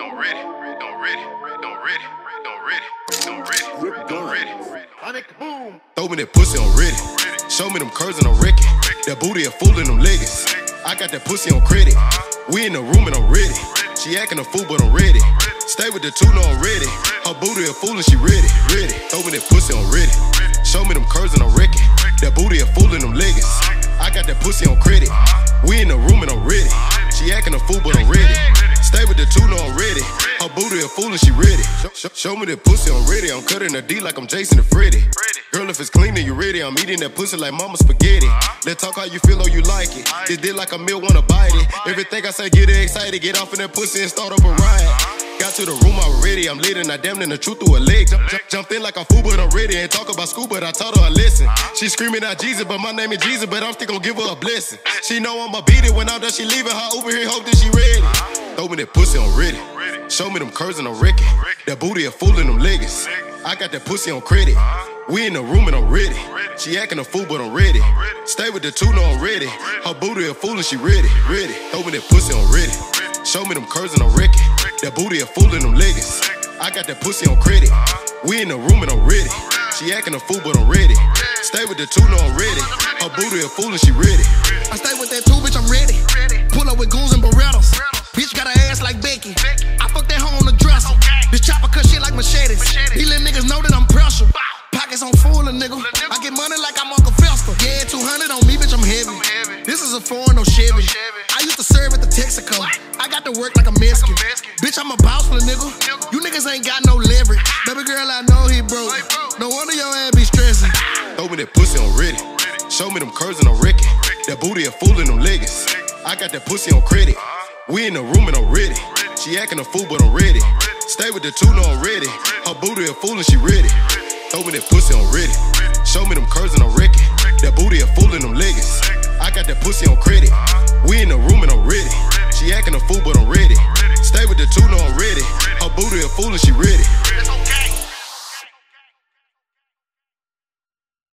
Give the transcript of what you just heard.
don't ready, don't ready, don't ready, don't ready, don't ready, don't ready. Throw me that pussy on ready. Show me them curves and I'm wrecking. That booty a fool in them leggings. I got that pussy on credit. We in the room and I'm ready. She acting a fool, but I'm ready. Stay with the tuna, I'm ready. Her booty a fool and she ready, ready. Throw me that pussy on ready. Show me them curves and I'm wrecking. That booty a fool in them leggings. I got that pussy on credit. We in the room and I'm ready. She acting a fool, but I'm ready. Stay with the tuna, I'm ready. Her booty a fool and she ready. Show, me that pussy, I'm ready. I'm cutting a D like I'm Jason and Freddy. Girl, if it's clean, then you ready. I'm eating that pussy like mama spaghetti. Let's talk how you feel or you like it. This did like a meal, wanna bite it. Everything I say, get it excited. Get off in that pussy and start up a riot. Got to the room already, I'm lit and I damn the truth through her leg. Jump, jump, jumped in like a fool, but I'm ready. Ain't talk about school, but I taught her a lesson. She screaming out Jesus, but my name is Jesus, but I'm still gonna give her a blessing. She know I'ma beat it when I'm done, she leaving her over here, hope that she ready. Throw me that pussy, I'm ready. Show me them curves and I'm wrecking. That booty a fool in them leggings. I got that pussy on credit. We in the room and I'm ready. She acting a fool, but I'm ready. Stay with the tuna, I'm ready. Her booty a fool and she ready, ready. Throw me that pussy, I'm ready. Show me them curves and I'm wrecking. That booty a fool in them leggings. I got that pussy on credit. We in the room and I'm ready. She acting a fool, but I'm ready. Stay with the tuna, I'm ready. Her booty a fool and she ready. I stay with that too, bitch, I'm ready. Pull up with goons and Berettas. Bitch got an ass like Becky. I fuck that hoe on the dresser. This chopper cut shit like machetes. These little niggas know that I'm pressure. Pockets on full of nigga. I get money like I'm Uncle Fester. Yeah, 200 on me, bitch, I'm heavy. This is a foreign, no Chevy. I used to serve at the Texaco. I got to work like a Mexican. Bitch, I'm a boss for the nigga. You niggas ain't got no leverage. Baby girl, I know he broke. No wonder your ass be stressing. Throw me that pussy, I'm ready. Show me them curves and I'm wrecking. That booty a fool in them leggings. I got that pussy on credit. We in the room and I'm ready. She acting a fool, but I'm ready. Stay with the tuna, I'm ready. Her booty a fool and she ready. Throw me that pussy, I'm ready. Show me them curves and I'm wrecking. That booty a fool in them leggings. I got that pussy on credit. We in the room and I'm ready. She acting a fool, but I'm ready. Stay with the tuna, I'm ready. Her booty a fool and she ready.